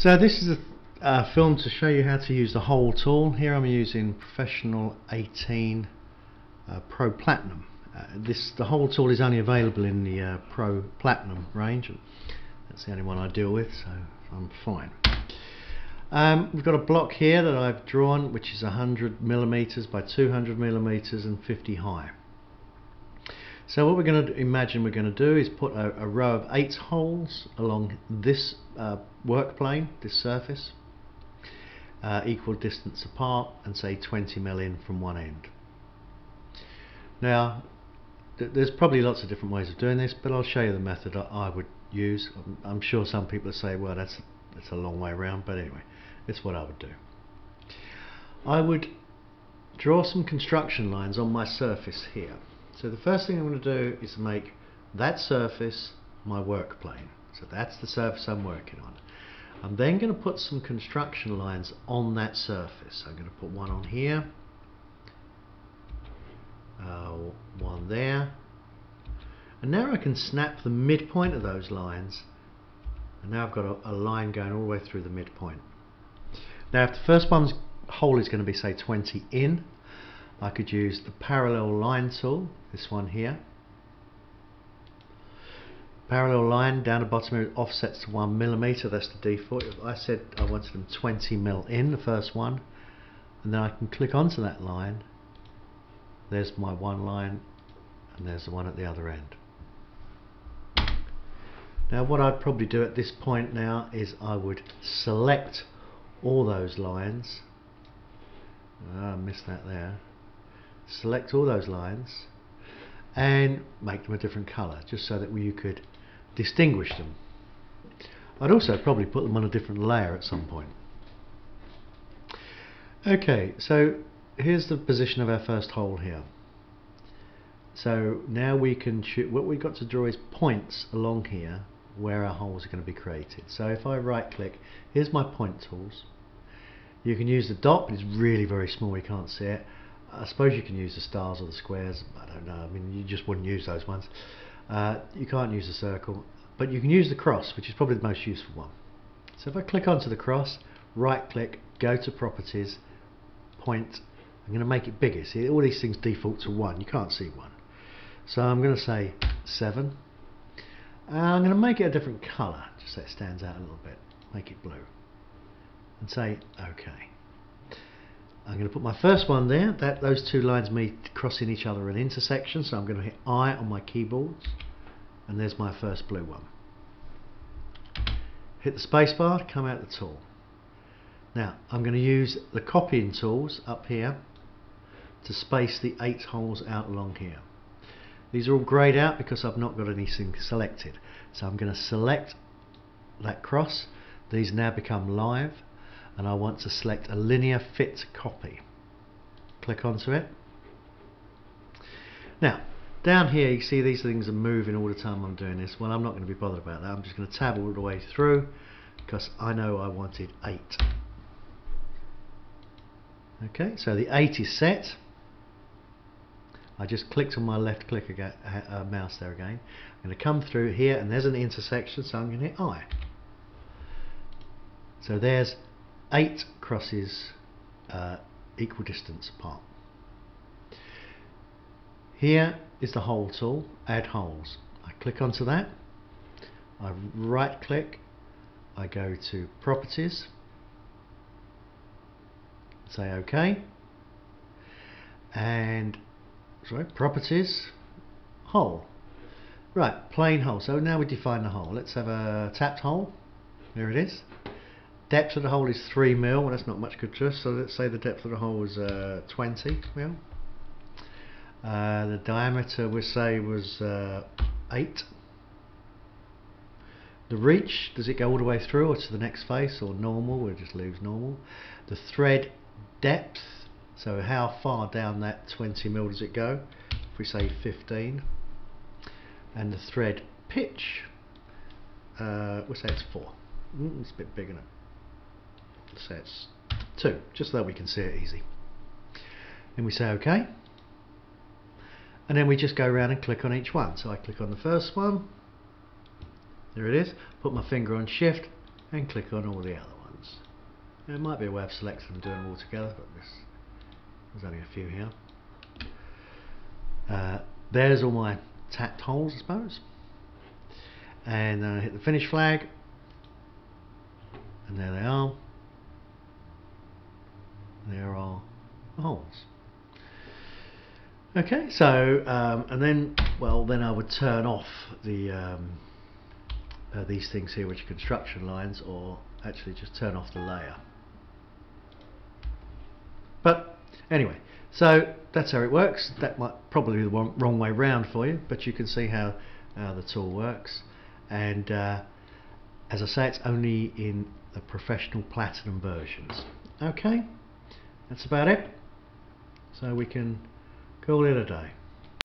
So this is a film to show you how to use the hole tool. Here I'm using Professional 18 uh, Pro Platinum. Uh, this the hole tool is only available in the uh, Pro Platinum range. That's the only one I deal with, so I'm fine. Um, we've got a block here that I've drawn, which is 100 millimeters by 200 millimeters and 50 high. So what we're going to imagine we're going to do is put a, a row of eight holes along this uh, work plane, this surface, uh, equal distance apart and say 20 mil in from one end. Now th there's probably lots of different ways of doing this but I'll show you the method I, I would use. I'm, I'm, sure some people say well that's, that's a long way around but anyway it's what I would do. I would draw some construction lines on my surface here so the first thing I'm going to do is make that surface my work plane. So that's the surface I'm working on. I'm then going to put some construction lines on that surface. I'm going to put one on here, uh, one there, and now I can snap the midpoint of those lines and now I've got a, a line going all the way through the midpoint. Now if the first one's hole is going to be say 20 in I could use the parallel line tool, this one here. Parallel line down the bottom here offsets to one millimeter. That's the default. If I said I wanted them 20 mil in, the first one, and then I can click onto that line. There's my one line, and there's the one at the other end. Now what I'd probably do at this point now is I would select all those lines. Oh, I missed that there select all those lines and make them a different colour just so that you could distinguish them. I'd also probably put them on a different layer at some point. Okay, so here's the position of our first hole here. So now we can shoot, what we've got to draw is points along here where our holes are going to be created. So if I right click, here's my point tools. You can use the dot, but it's really very small, you can't see it. I suppose you can use the stars or the squares. I don't know. I mean, you just wouldn't use those ones. Uh, you can't use the circle, but you can use the cross, which is probably the most useful one. So if I click onto the cross, right click, go to properties, point. I'm going to make it bigger. See, all these things default to one. You can't see one. So I'm going to say seven. And I'm going to make it a different colour, just so it stands out a little bit. Make it blue. And say OK. I'm going to put my first one there. That Those two lines meet crossing each other at an intersection, so I'm going to hit I on my keyboard, and there's my first blue one. Hit the spacebar come out the tool. Now I'm going to use the copying tools up here to space the eight holes out along here. These are all greyed out because I've not got anything selected. So I'm going to select that cross. These now become live and I want to select a linear fit copy. Click onto it. Now, down here you see these things are moving all the time I'm doing this. Well, I'm not going to be bothered about that. I'm just going to tab all the way through because I know I wanted 8. Okay, so the 8 is set. I just clicked on my left click again, uh, mouse there again. I'm going to come through here and there's an intersection so I'm going to hit I. So there's eight crosses uh, equal distance apart. Here is the hole tool, add holes. I click onto that, I right click, I go to properties, say OK, and sorry, properties, hole. Right, plain hole. So now we define the hole. Let's have a tapped hole. There it is. Depth of the hole is 3 mil, well, that's not much good to us, so let's say the depth of the hole was uh, 20 mil. Uh, the diameter we say was uh, 8. The reach, does it go all the way through or to the next face or normal, we'll just leave normal. The thread depth, so how far down that 20 mil does it go? If we say 15. And the thread pitch, uh, we'll say it's 4. Mm, it's a bit bigger sets 2, just so that we can see it easy. Then we say OK. And then we just go around and click on each one. So I click on the first one. There it is. Put my finger on shift and click on all the other ones. There might be a way of selecting them doing them all together, but this, there's only a few here. Uh, there's all my tapped holes, I suppose. And then I hit the finish flag, and there they are. There are holes. Okay, so um, and then well, then I would turn off the um, uh, these things here, which are construction lines, or actually just turn off the layer. But anyway, so that's how it works. That might probably be the wrong, wrong way round for you, but you can see how, how the tool works. And uh, as I say, it's only in the professional platinum versions. Okay, that's about it. So we can call it a day.